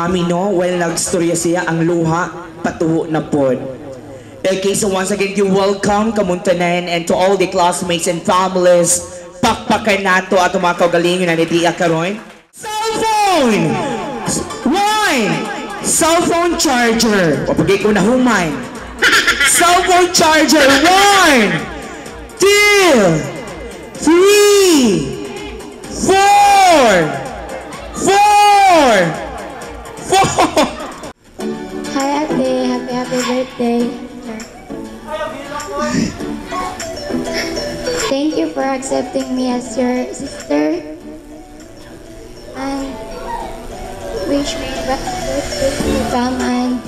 Mami no, well nagstorya siya ang luha, patuho na pod. Okay, so once again, you welcome Kamuntanan and to all the classmates and families. Pakpakan nato at mga kaugalingon na nidiya karon. Cellphone! One! Cellphone charger. Papagay ko na humay. Cellphone charger. One! Two! Three! Me best birthday come and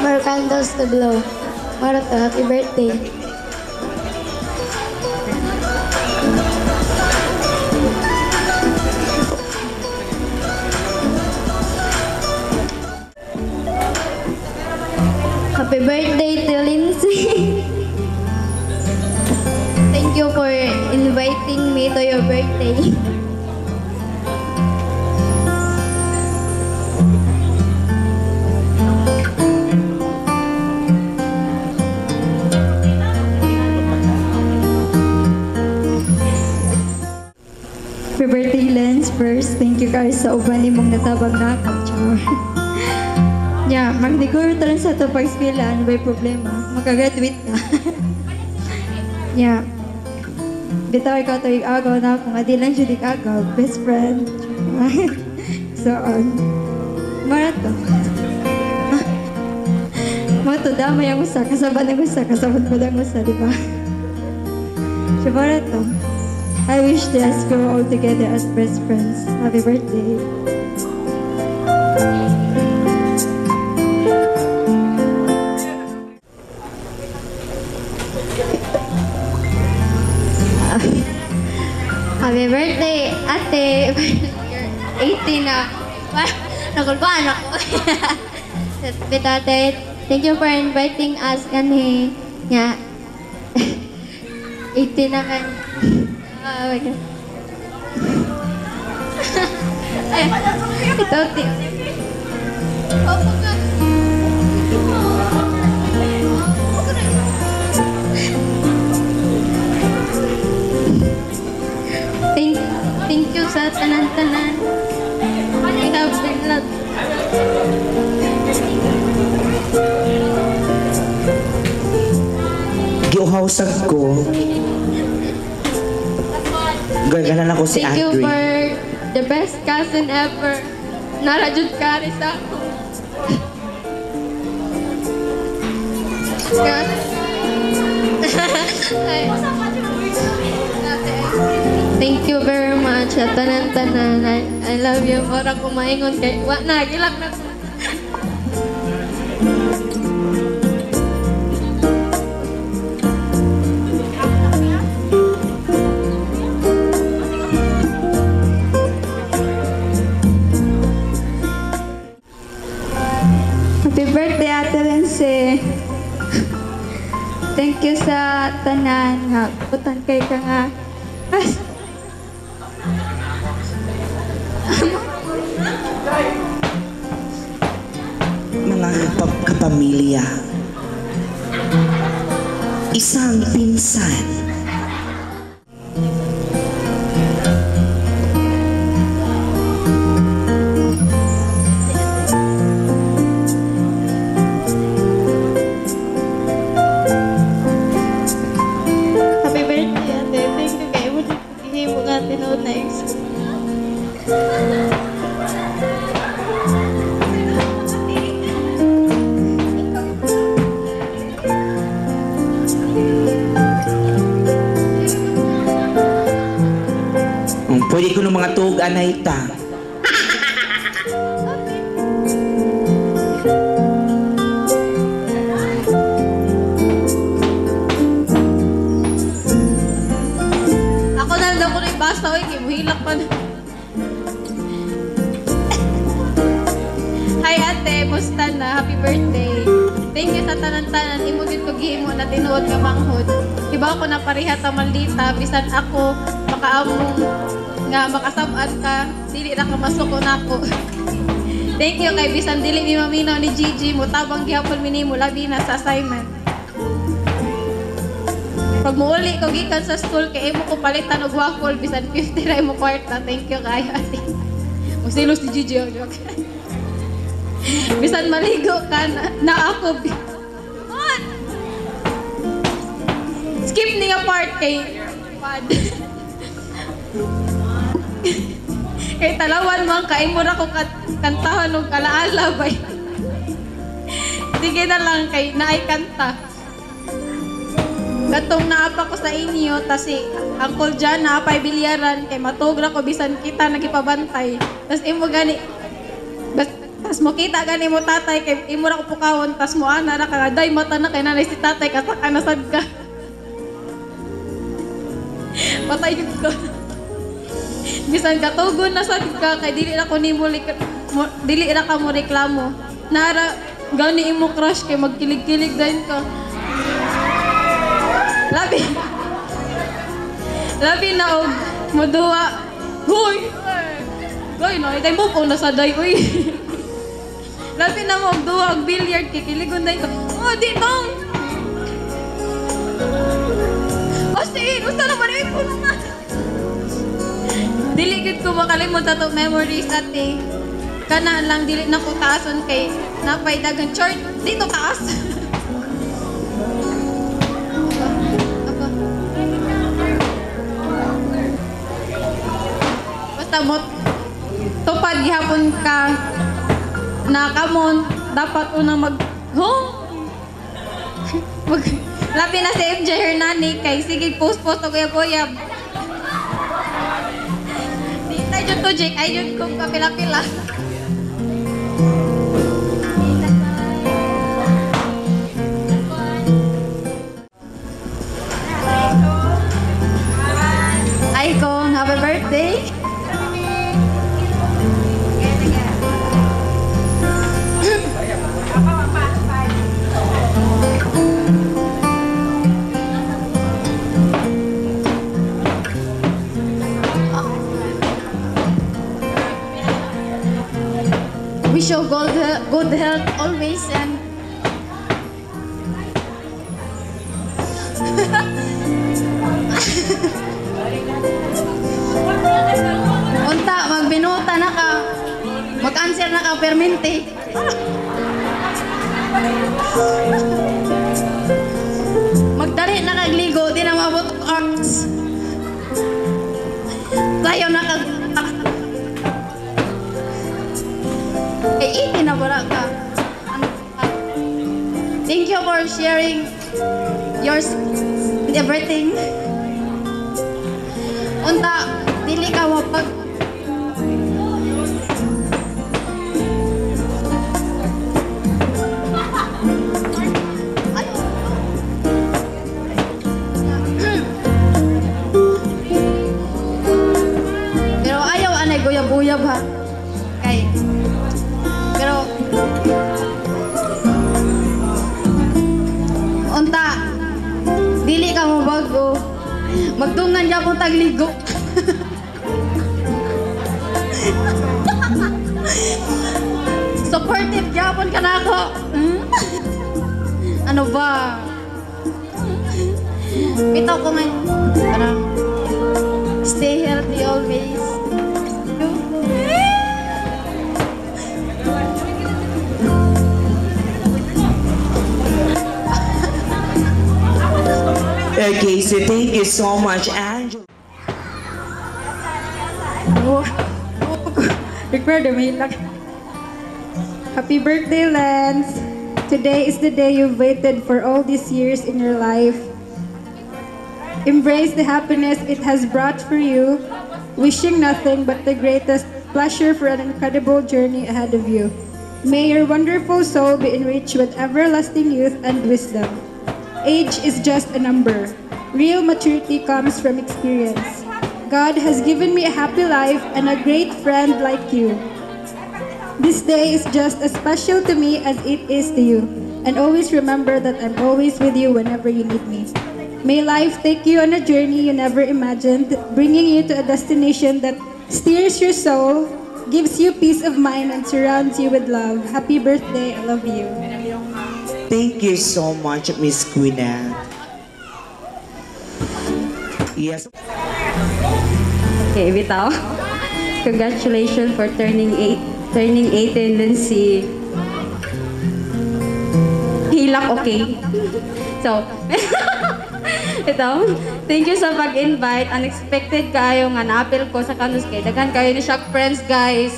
more candles to blow. Marato, happy birthday. Happy birthday to Lindsay. Thank you for inviting me to your birthday. First, thank you guys sa uban ni mong natabang na Char. yeah, magdiguro talang sa ito pag eskwela, ano ba'y problema? Makagraduate na. yeah. Bitaw ikaw to agaw na kung adi lang siya agaw, best friend. so on. Marato. Mato damay ang usa, kasabot ang usa, kasabot mo lang usa, di ba? So marato. I wish us grow all together as best friends. Happy birthday. Happy birthday, ate. You're 18 na. Nakulbaan ako. Happy tate. Thank you for inviting us kani. Nya. 18 na kan. My God. Ay, ito. Thank, thank you sa tanan-tanan. I love you lot. Giuhawsag ko. Gaganan ako si Thank you for the best cousin ever. Narajud ka rin sa ako. Thank you very much tanan-tanan. I, I love you. Para kumaingon kay... Wa na, gilak na. Thank you sa tanan nga. Putan kay ka nga. As, Mga kap- kapamilya. Isang pinsan. Pwede ko ng mga tugan na ita. Birthday. Thank you sa tanan-tanan. Imo gid ko gihimo na tinuod nga manghod. Iba ko na pareha ta maldita bisan ako makaamong nga makasab-an ka, dili ra ka masuko nako. Thank you kay bisan dili mi maminaw ni Gigi mo tabang gihapon mi nimo labi na sa assignment. Pag muuli ko gikan sa school kay imo ko palitan og waffle bisan 50 ra imo kwarta. Thank you kayo ate. Musilos ni Gigi oh, joke. bisan maligo ka na, na ako. What? Skip ni nga part kay pad. kay talawan man kay mo ra ko kat- kantahan og alaala bay. Sige na lang kay naay kanta. Katong naapa ko sa inyo, tasi Uncle John naapay bilyaran, kay matugra ko bisan kita nagipabantay. Tas imo gani, bas, tas mo kita gani mo tatay, kay imo ra ko pukawon, tas mo ana ra ka, day mata na kay nanay si tatay, kasaka na sad ka. Patay yun ko. bisan katugon na sad ka, kay dili ra ko nimo lik- mo, dili ra ka mo reklamo. Nara, gani imo crush kay magkilig-kilig din ka. Labi. Labi na og muduwa. Hoy! Goy no, itay mo na sa day uy. Labi na mo duwa og billiard kikiligon day ko. Oh, di tong. Asti, gusto na ba ni ko na. Dili gid ko makalimot ato memories ate. Kana lang dili na ko taason kay napay dagang short dito taas. Basta mo tupad gihapon ka na kamon dapat unang mag huh? mag labi na si MJ Hernani kay sige post post og uyab-uyab di tayo to Jake. Ay dyan kong kapila-pila Mag-answer na ka, permente. Magdali na kagligo, di na mabot arts. Tayo na kag... Eh, iti na wala. Ano ka? Thank you for sharing your everything. Unta, dili ka mapag... guyab-uyab ha. Kay Pero Unta Dili ka mo bago. Magtungan niya akong tagligo. Supportive gyapon ka na ako. Hmm? Ano ba? Bitaw ko ngayon. Parang stay healthy always. Okay, so thank you so much, Angela. Happy birthday, Lance. Today is the day you've waited for all these years in your life. Embrace the happiness it has brought for you, wishing nothing but the greatest pleasure for an incredible journey ahead of you. May your wonderful soul be enriched with everlasting youth and wisdom. Age is just a number. Real maturity comes from experience. God has given me a happy life and a great friend like you. This day is just as special to me as it is to you. and always remember that I'm always with you whenever you need me. May life take you on a journey you never imagined, bringing you to a destination that steers your soul, gives you peace of mind, and surrounds you with love. Happy birthday, I love you. Thank you so much, Miss Gwyneth. Yes. Okay, bitaw. Congratulations for turning eight, turning 18, Lindsay. Hilak, okay. So, ito, thank you sa pag-invite. Unexpected kayo nga na-appeal ko sa kanus kay. Daghan kayo ni Shock Friends, guys.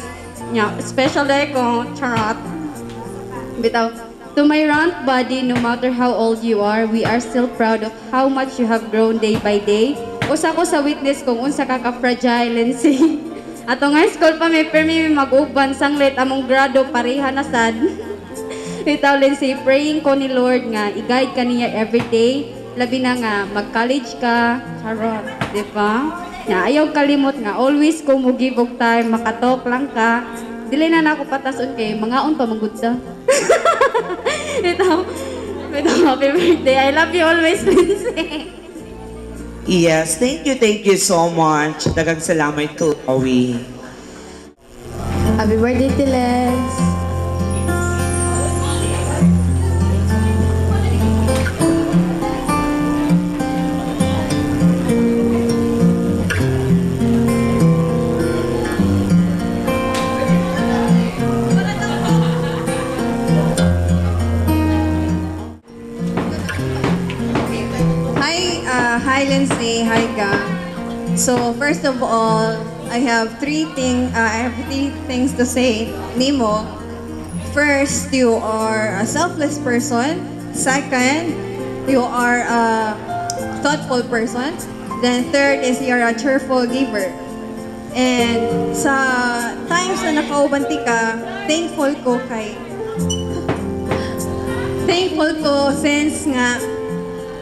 Yeah, special day ko, charot. Bitaw, to my round body, no matter how old you are, we are still proud of how much you have grown day by day. Usa ko sa witness kung unsa ka ka-fragile, Lindsay. Ato nga school pa may permi mag-uban sanglit among grado pareha na sad. Bitaw, Lindsay, praying ko ni Lord nga i-guide ka niya everyday. Labi na nga, mag-college ka, charot, di ba? Nga, ayaw kalimot nga, always kung mo give time, makatalk lang ka. Dili na na ako patason kay mga on pa magudta. ito, ito, happy birthday. I love you always, Lindsay. Yes, thank you, thank you so much. Dagang salamat, Chloe. Happy birthday to hi Ga. So first of all, I have three thing. Uh, I have three things to say. Nemo, first you are a selfless person. Second, you are a thoughtful person. Then third is you're a cheerful giver. And sa times na nakaubanti ka, thankful ko kay thankful ko since nga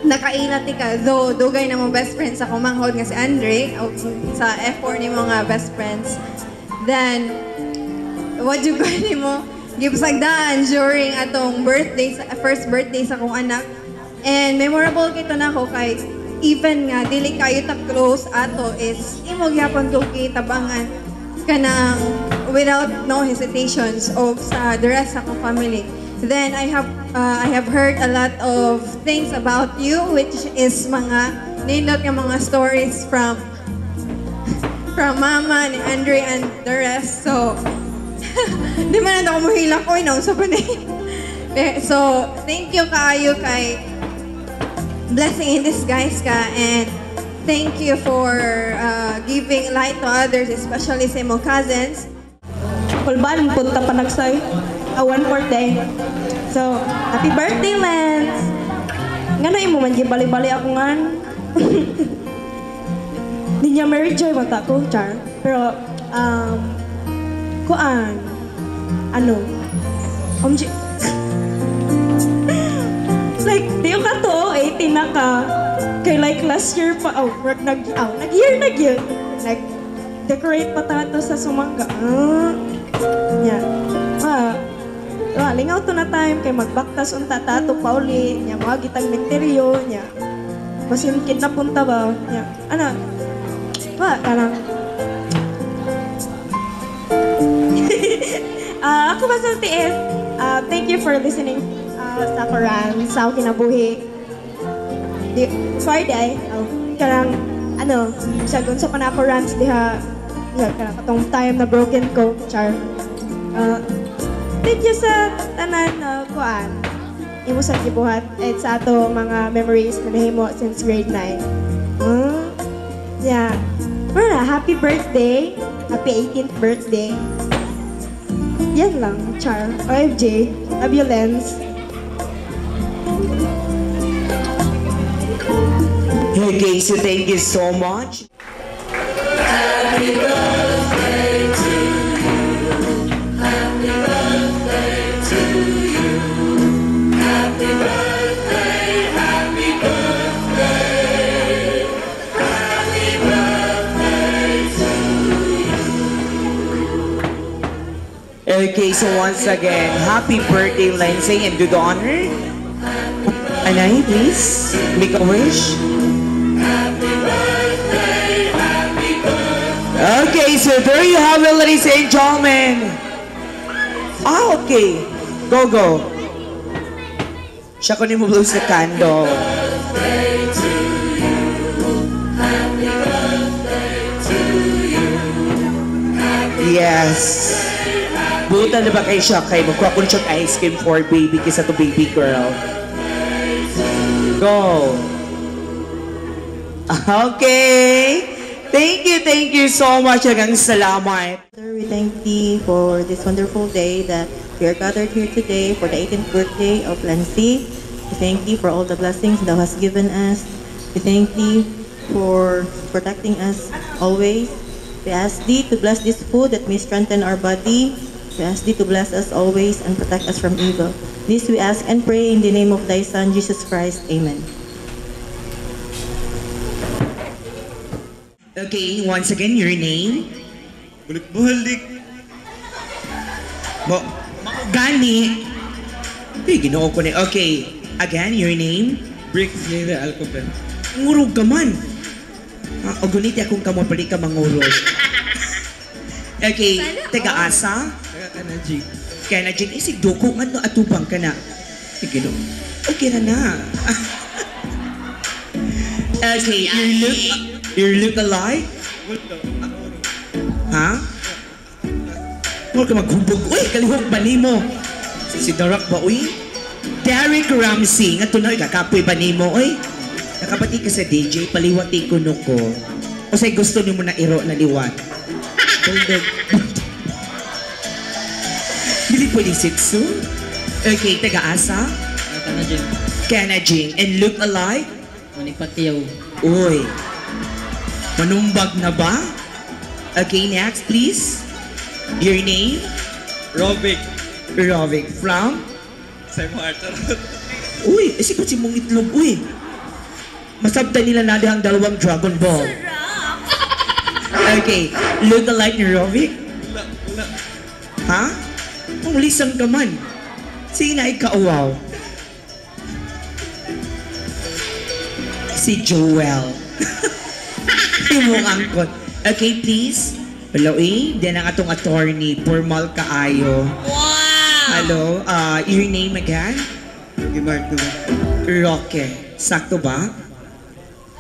nakainat ka, though dugay na mong best friends sa kumanghod nga si Andre, o sa F4 ni mga best friends, then, what you ni mo, give sagdaan during atong birthday, first birthday sa kong anak. And memorable kito na ako kay even nga dili kayo ta close ato is imo gyapon ko kitabangan kanang without no hesitations of sa the rest sa akong family. Then I have uh, I have heard a lot of things about you which is mga nindot nga mga stories from from Mama ni Andre and the rest. So di man ako mohila ko sa panay. Eh, So thank you kaayo kay blessing in disguise ka and thank you for uh, giving light to others especially sa imong cousins. Kulban, punta pa nagsay. A one more day. So, happy birthday, Lance! Nga na mo man, bali-bali ako nga. Di niya Mary Joy, wata ko, char. Pero, um, kuan, ano, um, J- like, di ka to, 18 na ka. Kay like last year pa, oh, nag, oh, nag-year na yun. Nag-decorate pa tato sa sumangga. Ah, yeah. Ah, ah, lingaw to na time kay magbaktas unta tato pa uli nya mga gitang menteryo nya basin kid na punta ba nya ana pa kanang Ah, ako ba sa TS? Ah, thank you for listening ah, sa Quran, sa ako kinabuhi. Di, Friday, oh, karang, ano, sa panako rants diha, diha, karang katong time na broken ko, char. Ah, thank you sa tanan na kuan. Imo sa gibuhat at sa ato mga memories na nahimo since grade 9. Hmm? Yeah. Mara, happy birthday. Happy 18th birthday. Yan lang, Char. OFJ. Love you, Lens. Hey, Casey, thank you so much. Okay, so once again, happy birthday, Lindsay, and do the honor. Anay, please, make a wish. Okay, so there you have it, ladies and gentlemen. Ah, okay. Go, go. Siya kunin mo blow sa candle. Yes. Buta na ba kayo siya kay ice cream for baby kisa to baby girl. Go. Okay. Thank you, thank you so much. Hanggang salamat. We thank Thee for this wonderful day that we are gathered here today for the 18th birthday of Lancy. We thank Thee for all the blessings Thou hast given us. We thank Thee for protecting us always. We ask Thee to bless this food that may strengthen our body. We ask Thee to bless us always and protect us from evil. This we ask and pray in the name of Thy Son, Jesus Christ. Amen. Okay, once again, your name? Bulik-bulik. Mo, gani. Hey, ginoo ko na. Okay, again, your name? Bricks Lira Alcoben. Ngurog ka man. Ah, o gunit akong kamo pali ka mangurog. Okay, taga asa? Kaya ka na, G. Kaya na dyan, isig doko nga no atubang ka na. Sige no. Okay na na. okay, you look, you look alike? Ha? Huwag ka maghubog. Uy, kalihog ba ni mo? Si Darak ba, uy? Derek Ramsey. Nga tunoy, kakapoy ba ni mo, uy? Nakapati ka sa DJ, paliwati ko no ko. O say gusto ni mo na iro na liwat. Bulldog. Dili pwede sitsu? Okay, taga-asa? Kaya ka na, Jim. Canajing. And look alike? Manipatiyaw. Uy. Manumbag na ba? Okay, next please. Your name? Robic. Rovic. From? Same heart. Uy, isipot si mong itlog. Uy. Masabta nila na ang dalawang Dragon Ball. Okay. Look alike ni wala. Ha? Kung lisang ka man. Sige na ikauwaw. Si Joel. Imong angkot. Okay, please. Hello, eh. Then ang atong attorney, formal kaayo. Wow! Hello, uh, your name again? Ba? Roque. Sakto ba?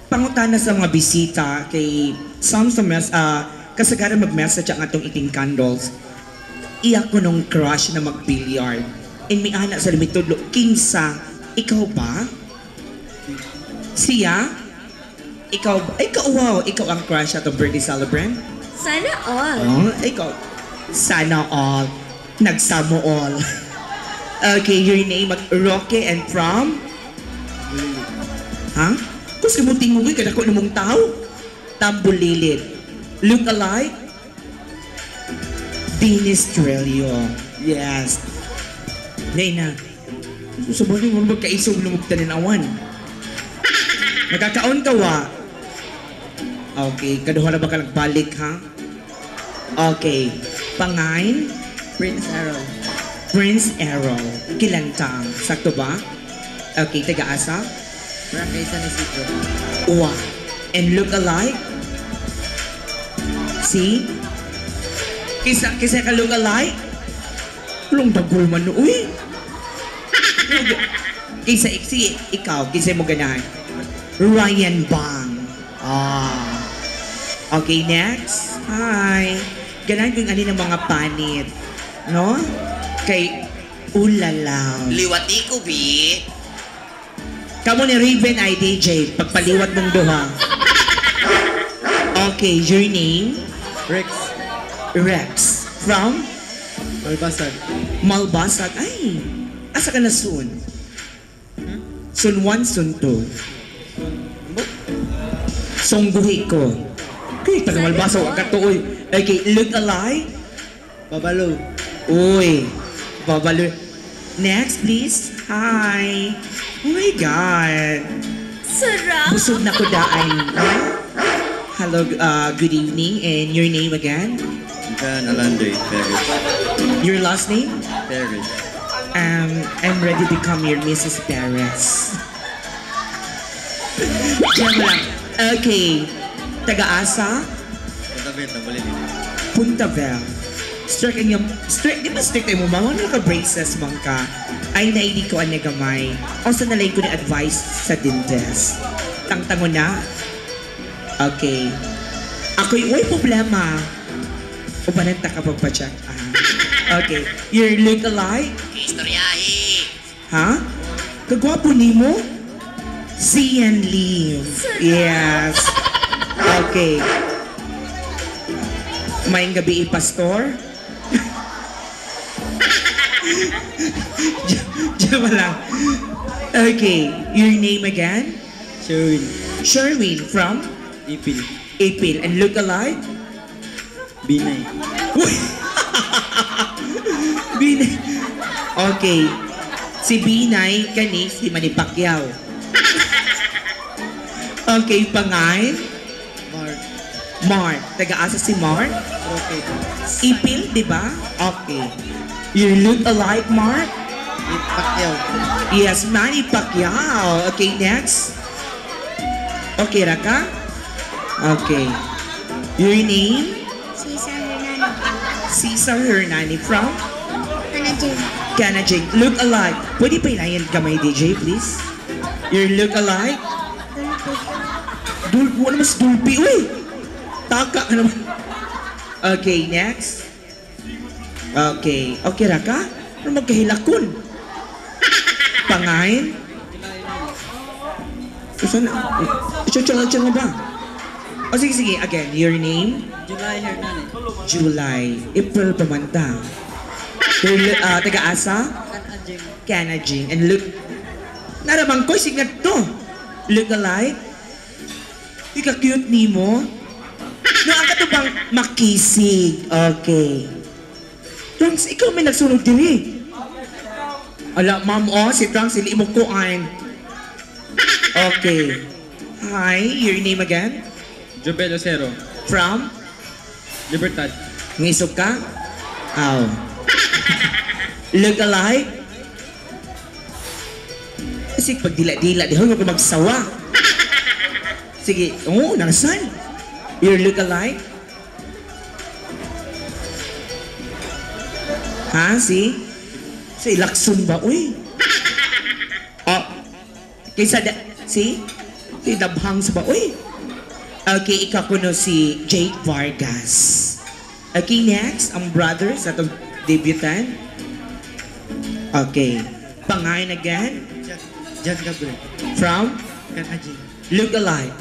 Pangutana sa mga bisita kay some sa mes ah kasagaran mag-message ang atong eating candles. Iya ko nung crush na mag-billiard. And may anak sa limitudlo. Kinsa, ikaw ba? Siya? Ikaw ba? Ikaw, wow, ikaw ang crush at birthday celebrant? Sana all. Oh, ikaw. Sana all. Nagsamo all. okay, your name, Roque and from? Ha? Kus ka mo tingugi ka dako namong tao? Tambulilid. Look alike? Dinistrelio. Yes. Lena. Sa bali mo magkaisog lumugtan ng awan. Nagkakaon ka wa? Okay, kaduha na ba ka nagbalik ha? Okay. Pangain? Prince Arrow. Prince Arrow. Kilantang. Sakto ba? Okay, taga-asa? Barangay San Isidro. Wow. And look alike? See? Kisa, kisa ka alike? Long dagol man no, uy. kisa, sige, ikaw, kisa mo ganahan. Ryan Bang. Ah. Okay, next. Hi. Ganahan kung ano ng mga panit. No? Kay Ulalaw. Liwati ko, bi. Kamu ni Raven ay DJ, pagpaliwat mong duha. Okay, your name? Rex. From? Malbasag. Malbasag. Ay, asa ka na soon? Soon 1, soon 2. Songguhi ko. Okay, taga Malbasag, ang katuoy. Okay, look alike? Babalo. Uy, babalo. Next, please. Hi. Oh my God. Sarap. Busog na ko daan. Hello, uh, good evening. And your name again? Morgan Alandre Perez. Your last name? Perez. Um, I'm ready to become your Mrs. Perez. Diyan lang. Okay. Taga-asa? Patabenta, Balilig. Punta Bell. Strict ang yung... Strict, di ba strict mo? Mga ano ka braces man ka? Ay, naidi ko ang nagamay. O sa nalay ko ni advice sa dentist. Tangtango na. Okay. Ako'y, uy, problema. O ba nanta ka pagpa-check? Ah. Okay. Your look-alike? Istoryahe! Ha? Kagwapo ni mo? Sian Lim. Yes. Okay. Mayang gabi, Pastor. Diyan lang. Okay. Your name again? Sherwin. Sherwin from Ipil. April. And look alike? Binay. Uy! Binay. Okay. Si Binay, kani si Manny Pacquiao. Okay, pangain? Mark. Mark. Taga-asa si Mark? Okay. Ipil, di ba? Okay. You look alike, Mark? It Pacquiao. Yes, Manny Pacquiao. Okay, next. Okay, Raka? Okay. Your name? Cesar Hernani from? Managing. Canajing. Look alike. Pwede pa ilayan gamay, DJ, please? Your look alike? Dulpi. Ano mas dulpi? Uy! Taka ka naman. Okay, next. Okay. Okay, Raka? Ano magkahilakon? Pangain? Saan na? Chuchulan ba? O sige, sige. Again, your name? July Hernandez. July. April pamanta. Your, uh, taga-asa? Kan Ajeng. Canaging. And look, naramang ko, sigat to. Look alike. Ika cute ni mo. No, ang kato bang makisig. Okay. Trunks, ikaw may nagsunog din eh. Ala, ma'am, oh, si Trunks, hindi mo kuan. Okay. Hi, your name again? Jobel Ocero. From? Libertad. Ngisog ka? Aw. Look alike? Kasi pag dila-dila, di ko magsawa. Sige, oo, oh, nasan? Your look alike? Ha, si? Si Lakson ba? Uy. Oh, kaysa da, si? Si Dabhang sa ba? Uy. Okay, ikaw kuno si Jake Vargas. Okay, next, ang brother sa itong debutant. Okay. Pangain again Jan, Gabriel. from Kan Ajeng. Look Alike.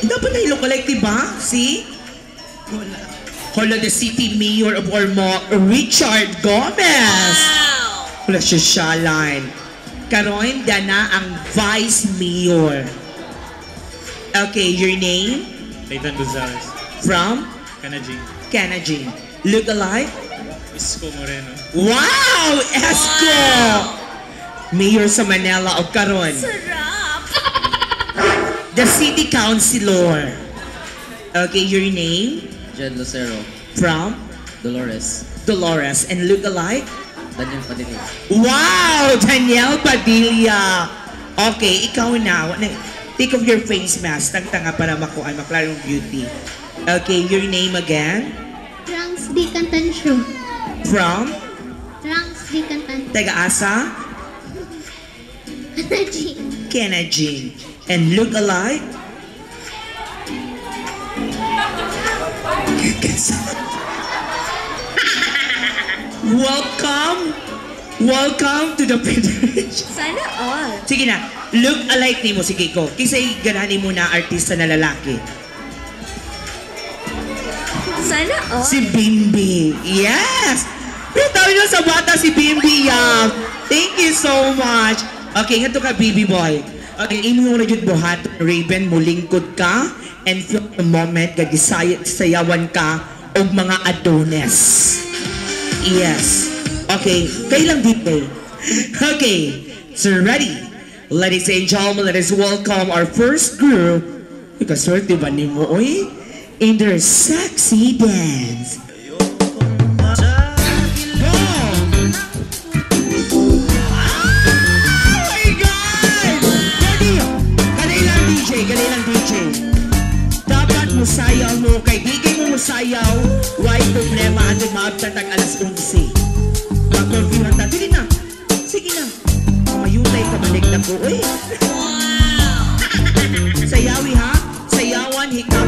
Dapat na look alike, diba? Si? Hala, the city mayor of Ormoc, Richard Gomez. Wala siya siya line. Karoin, dana ang vice mayor. Okay, your name? Nathan Gonzalez. From? Kanajing. Canaging. Look alike? Isko Moreno. Wow! Esco! Mayor sa Manila o karon. The city councilor. Okay, your name? Jed Lucero. From? Dolores. Dolores. And look alike? Daniel Padilla. Wow! Danielle Padilla! Okay, ikaw na. Wa- Take off your face mask. Tagtanga para makuha, maklarong beauty. Okay, your name again? Trunks di Cantancio. From? Trunks di Cantancio. Taga-asa? Managing. Kenajing. And look alike? Welcome! Welcome to the Federation. Sana all. Sige na, look alike ni mo, sige ko. Kisay ganani mo na artista na lalaki. Sana all. Si Bimbi. Yes! Bitaw nyo sa bata si Bimbi Yang. Thank you so much. Okay, nga to ka, baby boy. Okay, imo mo na jud buhat, Raven, mulingkod ka, and feel the moment, gagisayat sayawan ka, og mga adones. Yes. Okay, kayo lang dito. Okay, so ready? Ladies and gentlemen, let us welcome our first group. Ikaswerte ba ni mo, oy? In their sexy dance. Galing ang DJ. Dapat mo sayaw mo, kaibigan mo mo sayaw. Why problema ano ang dumabtatag alas 11? Makonfirm ang tatili na. Wow! Sayawi ha? Sayawan, hikaw,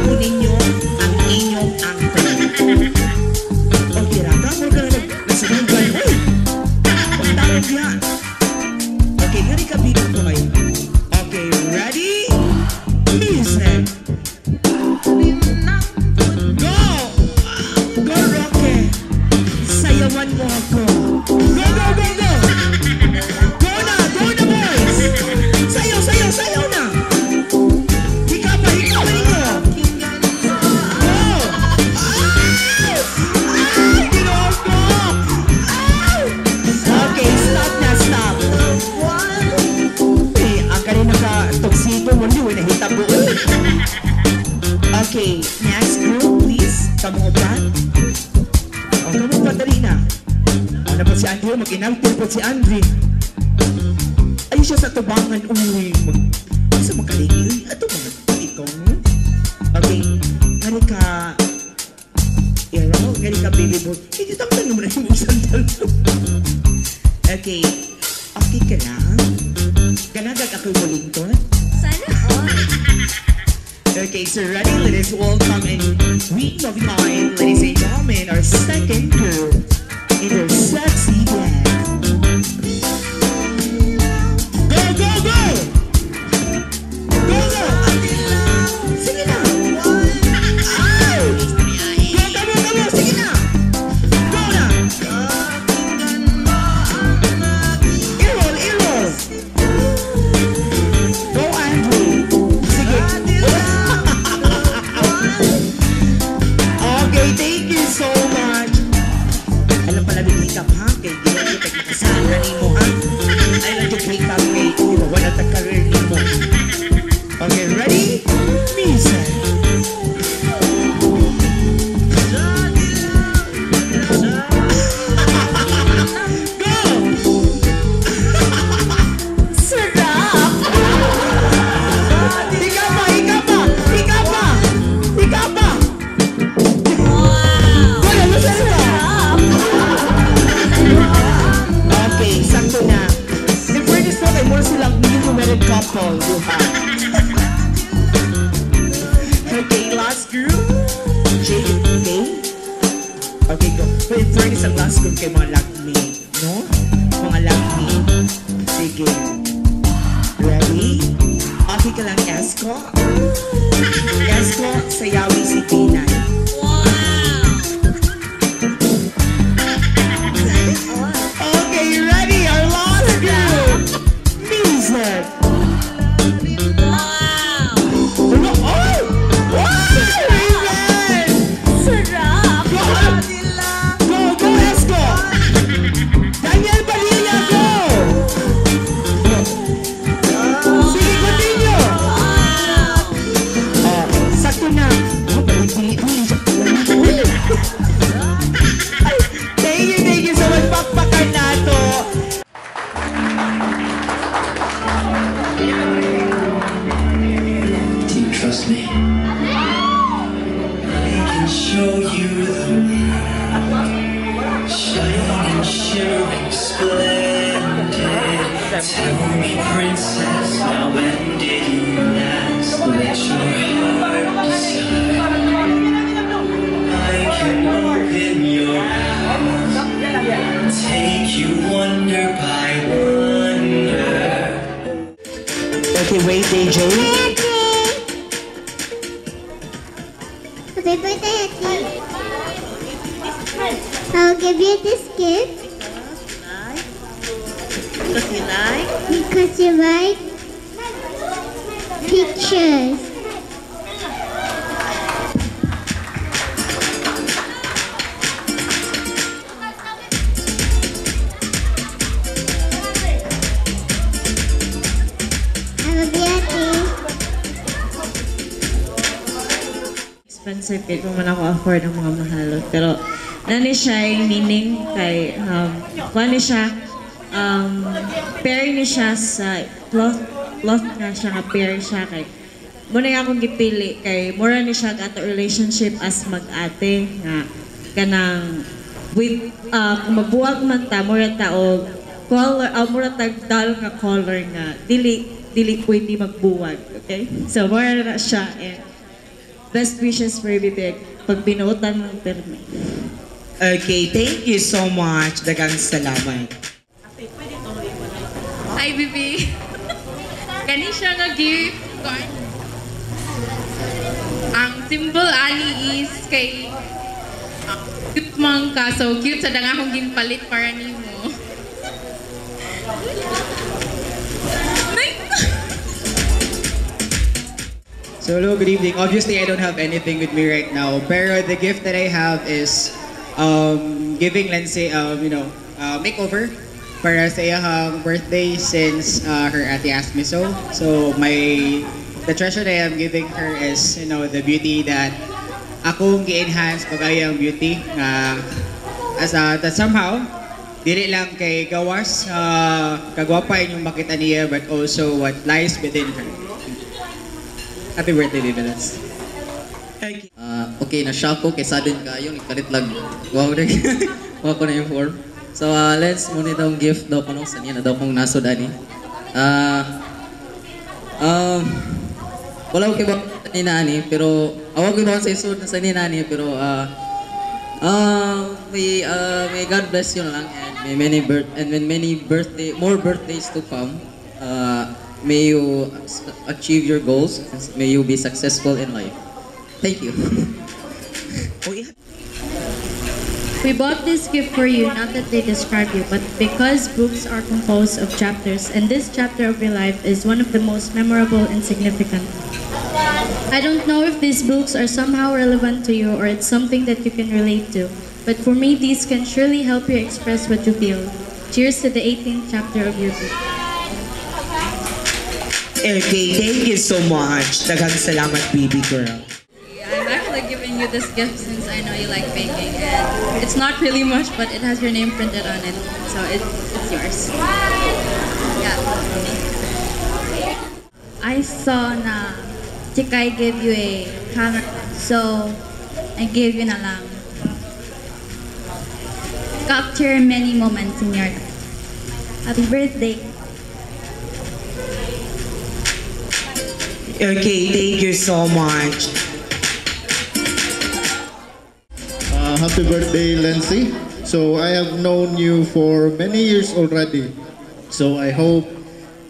Tell me, princess, now when did you last let your heart decide? I can open your eyes, take you wonder by wonder. Okay, wait, DJ. Happy birthday, Auntie. I'll give you this gift. Let's divide pictures. expensive kahit man ako afford ang mga mahal. Pero nani siya yung meaning kay um, kung ano siya um, pair ni siya sa cloth cloth nga siya nga pair siya kay muna nga akong gipili kay mura ni siya ato relationship as mag-ate nga kanang with uh, kung magbuwag man ta mura ta og color uh, mura ta dal nga color nga dili dili pwede magbuwag okay so mura na siya and best wishes for bibig pag binuotan ng permi Okay, thank you so much. Dagang salamat. Hi, Bibi. Kani siya nga gift. Ang symbol ani is kay ah, cute man ka. So cute sa dang akong ginpalit para nimo. So hello, good evening. Obviously, I don't have anything with me right now, pero the gift that I have is um, giving Lindsay, um, you know, uh, makeover para sa iyang birthday since uh, her ate asked me so. So my the treasure that I am giving her is, you know, the beauty that akong gi-enhance pag ayang beauty nga as a, that somehow dili lang kay gawas uh, kagwapa inyong makita niya but also what lies within her. Happy birthday, Bibelas. Ah, okay, na-shock ko kay sudden kayo, nagkalit lag. Wow, rin. Wow ko na yung form. So, uh, let's muna itong gift daw ko nung sa niya na daw kong nasod ani. Ah, um, wala ko kiba ni nani, pero awag ko ba sa isod na sa ni nani, pero ah, uh, may, uh, may God bless you lang and may many birth and when many birthday more birthdays to come. Uh, may you achieve your goals. May you be successful in life. Thank you. We bought this gift for you, not that they describe you, but because books are composed of chapters, and this chapter of your life is one of the most memorable and significant. I don't know if these books are somehow relevant to you or it's something that you can relate to, but for me, these can surely help you express what you feel. Cheers to the 18th chapter of your book. Okay, thank you so much. Dagang salamat, baby girl. You this gift since I know you like baking. And it's not really much, but it has your name printed on it. So it, it's yours. Yeah. I saw na Chikay gave you a camera, so I gave you na lang. Capture many moments in your life. Happy birthday! Okay, thank you so much. Happy birthday, Lancy. So I have known you for many years already. So I hope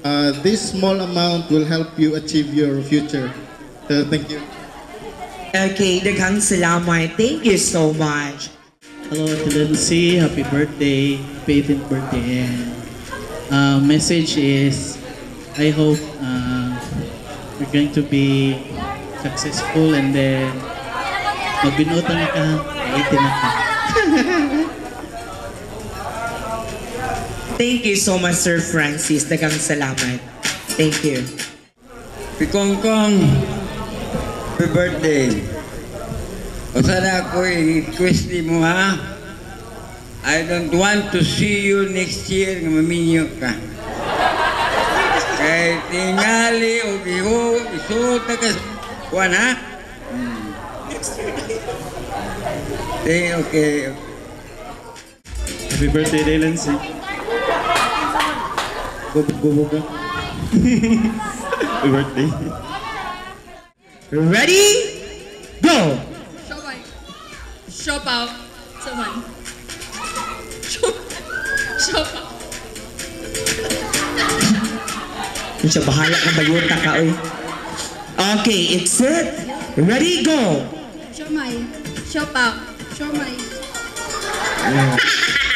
uh, this small amount will help you achieve your future. So thank you. Okay, daghang salamat. Thank you so much. Hello to Lindsay, happy birthday, happy 18th birthday. And uh, message is, I hope uh, you're going to be successful and then magbinutan na ka, 18 na ka. Thank you so much, Sir Francis. Daghang salamat. Thank you. Pikongkong, happy birthday. O sana ako i-request mo ha. I don't want to see you next year nga maminyo ka. Kay tingali o iho, isuot na ka sa kuwan ha. Hmm. Okay, okay. Happy birthday, day, Lindsay. Gubog-gubog ka. Happy birthday. Ready? Go! Shopay. Shop out. Someone. Shop. Shop out. Kung siya bahala ka bayuta ka, oy. Okay, it's it. Ready, go! Shomai. Shop out. Shomai.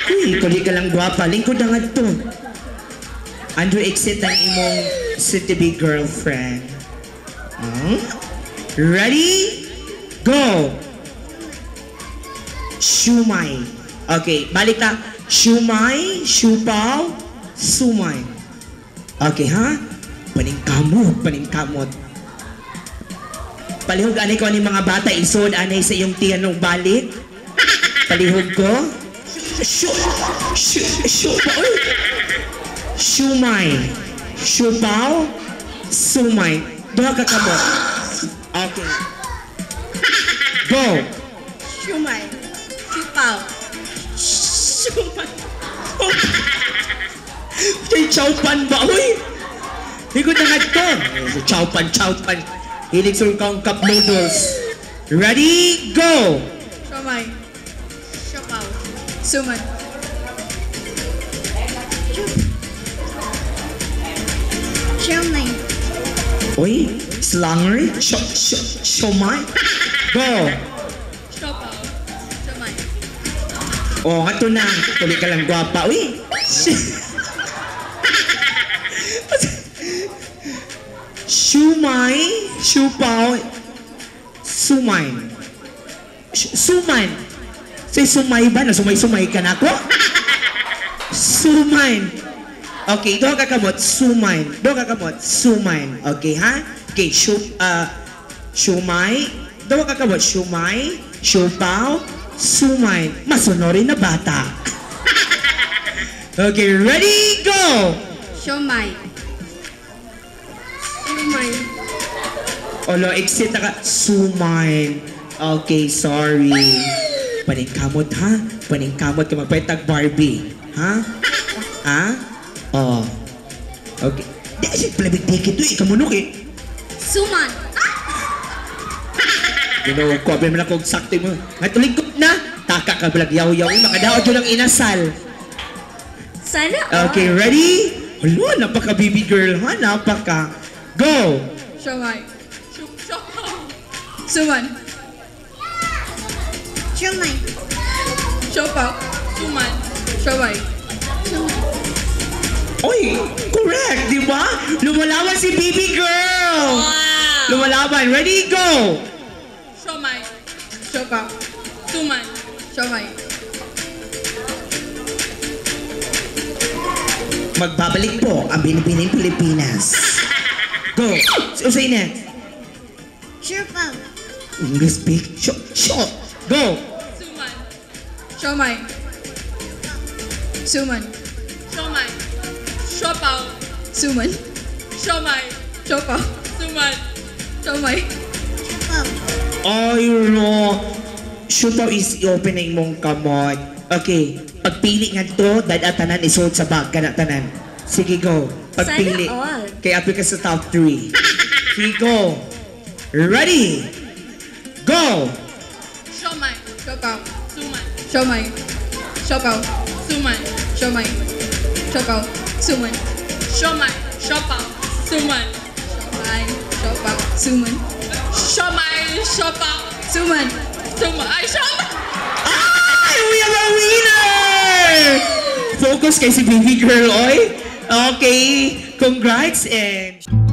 Uy, kuli ka lang gwapa. Lingkod na nga to. Andrew, exit ang imong city girlfriend. Huh? Ready? Go! Shumay. Okay, balik ka. Shumay, siupaw, sumay. Okay, ha? Paningkamot, paningkamot. Palihog anay ko ani mga bata isod anay sa iyong tiyan ng balik. Palihog ko. Shu, shu, shu, uy. Shumay. Shumaw. Sumay. Duha ka kamot. Okay. Go. Shumay. Chupaw. Shumay. Kay chowpan ba? Uy! Higod na nga to. Chowpan, chowpan. Hilig sa kang cup noodles. Ready? Go! Shumay. Chupaw. Suman. Shumay. Uy, slanger? Sh sh shumay? Go! Chupaw. Shumay. Oh, nga to na. Tuloy ka lang gwapa. Uy! Shumay, Shupaw, Sumay. Sh- Suman. Say sumay ba? Na sumay-sumay ka na ako? Suman. Okay, doon ka kamot. Suman. Doon ka kamot. Suman. Okay, ha? Okay, shu, uh, shumay. Doon ka kamot. Shumay, Shupaw, Sumay. Masunorin na bata. okay, ready? Go! Siomay. Shumay. Olo, exit na ka. Sumay. Okay, sorry. Paningkamot ha? Paningkamot ka magpetag Barbie. Ha? Ha? Oh. Okay. Di, si palabig dikit to eh. Kamunok eh. Suman. Ginoo ko, abin mo na kong sakto mo. Nga tuligkot na. Taka ka balag yaw-yaw. Makadaot yun ang inasal. Sana Okay, ready? Hala, napaka baby girl ha? Napaka. Go! Shumay. Chupaw. Suman. Shumay. Chupaw. Suman. Shumay. Oy, correct, di ba? Lumalaban si baby girl! Lumalaban. Ready, go! Shumay. Chupaw. Suman. Shumay. Magbabalik po ang Binibining Pilipinas. Go! Usay na. Chupaw. English speak. Shot, shot. Go! Suman. Shumay. Suman. Shumay. Shopaw. Suman. Shumay. Shopaw. Suman. Shumay. Ay, no. Out is opening mong kamot. Okay. Pagpili nga to, dad tanan isuot sa bag ka na tanan. Sige, go. Pagpili. Sana all. Kaya apil ka sa top 3. Sige, go. Ready? Go! Shumay. Shopaw. Suman. Shumay. Shopaw. Suman. Shumay. Shopaw. Suman. Shumay. Shopaw. Suman. Shumay. Shopaw. Suman. Shumay. Shopaw. Suman. Suman. Ay, shumay! Ay, we have a winner! Focus kay si baby girl, oy. Okay. Congrats and...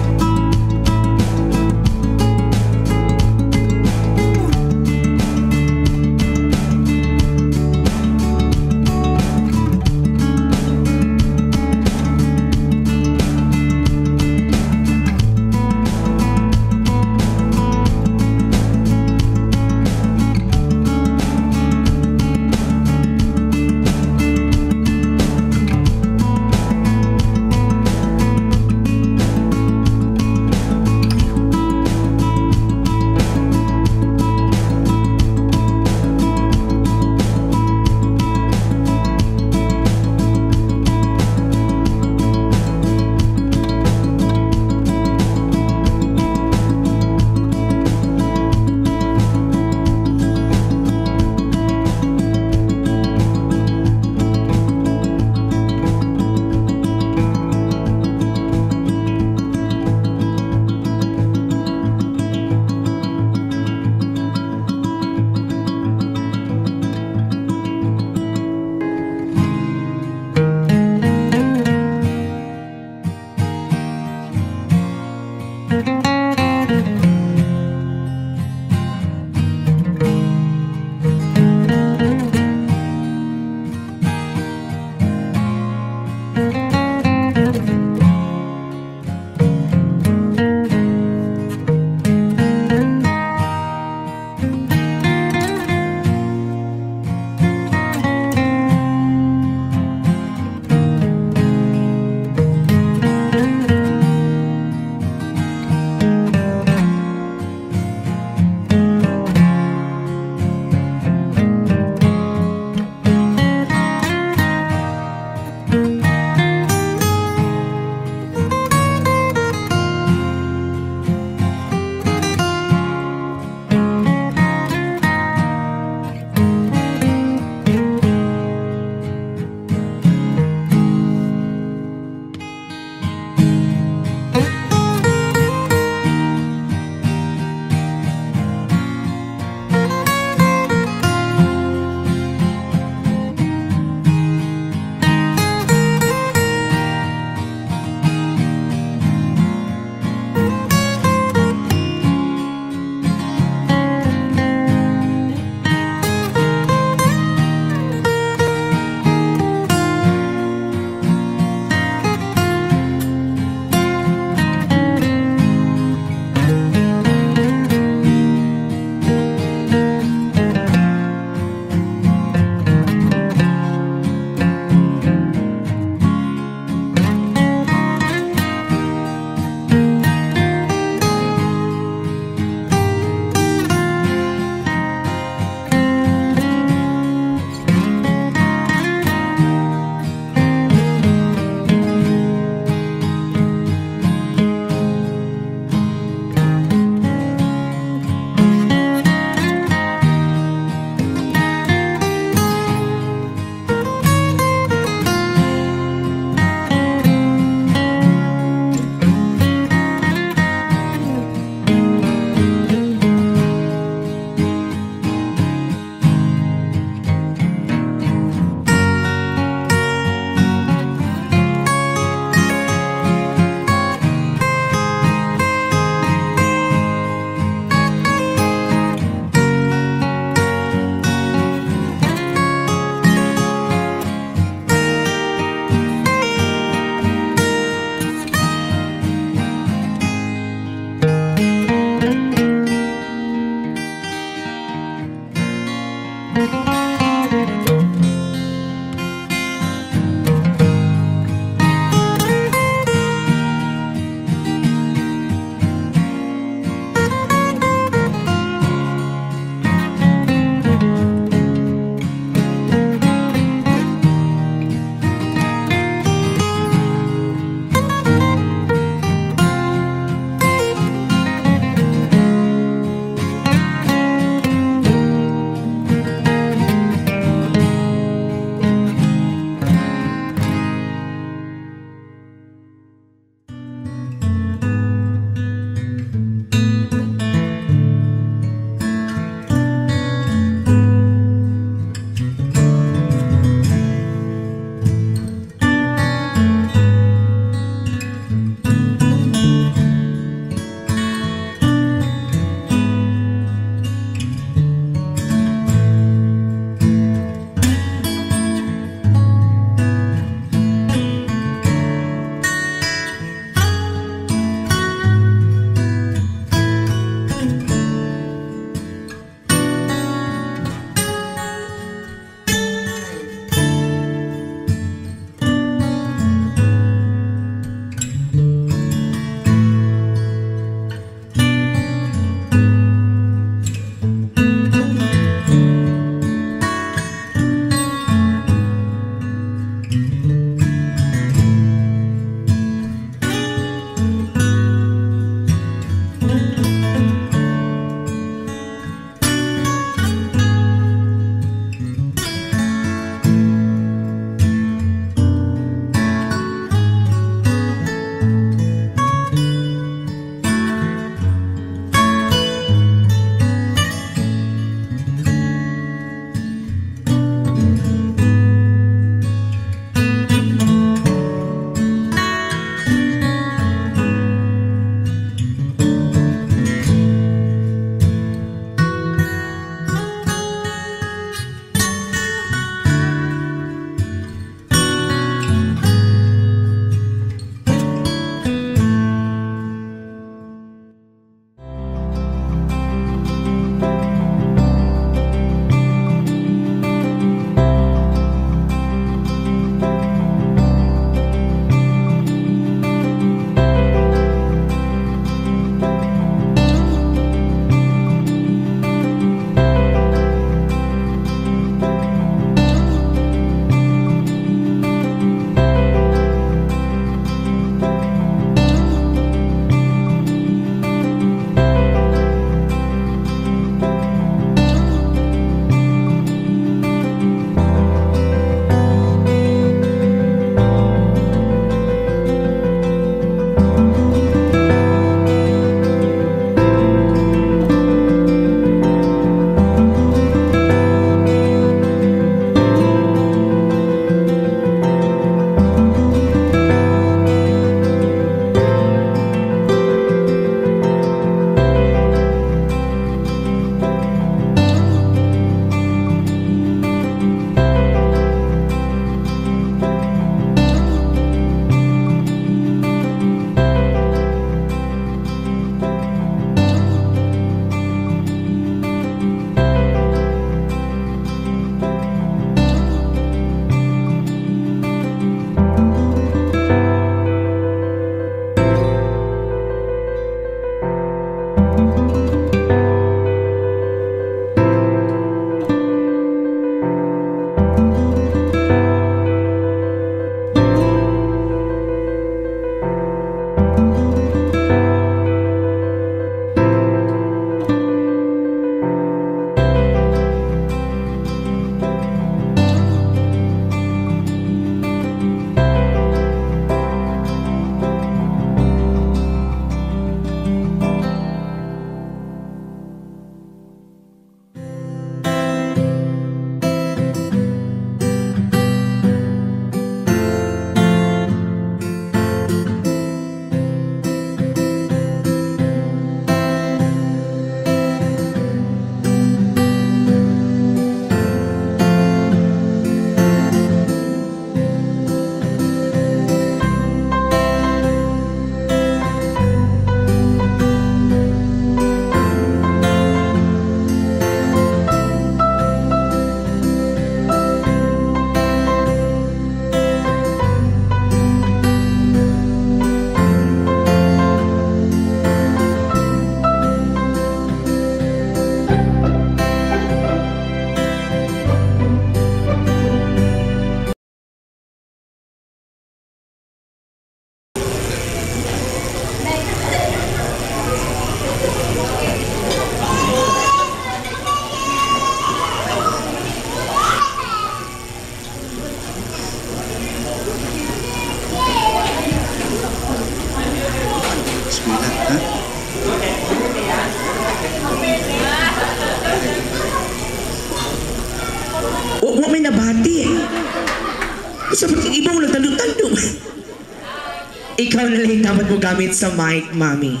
Lang dapat mo gamit sa mic, mami.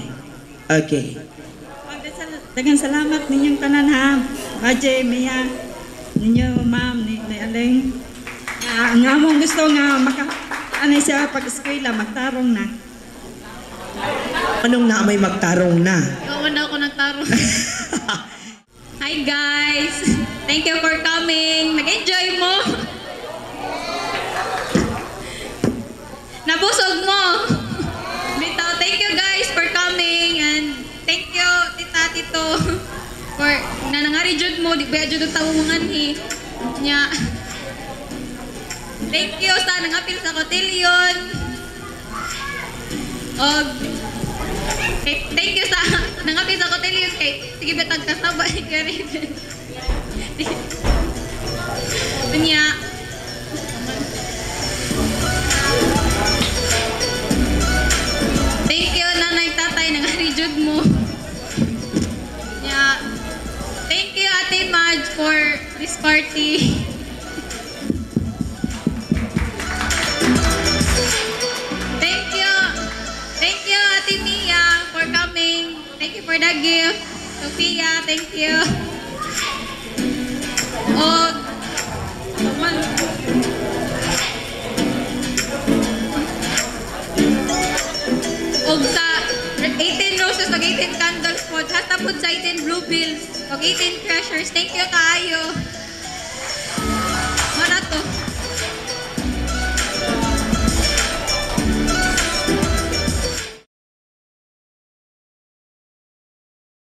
Okay. Dagang salamat ninyong tanan ha. Baje, Mia, ninyo ma'am, ni, ni Aling. Ah, nga mong gusto nga maka, ano siya pag-eskwela, magtarong na. Anong na may magtarong na? Oo na ako nagtaro. Hi guys! Thank you for coming. Nag-enjoy mo. Nabusog mo. Tito for nanangari jud mo di ba jud tawungan hi nya Thank you sa nangapil sa kotilyon. Og kay- thank you sa nangapil sa kotilyon kay sige betag kasabay ka rin. Nya Thank you nanay tatay nangari jud mo. Maj for this party. Thank you. Thank you Ate Mia for coming. Thank you for the gift. Sophia, thank you. Og og sa 18 roses og 18 candles po. Hasta po sa 18 blue bills og 18 treasures. Thank you kaayo.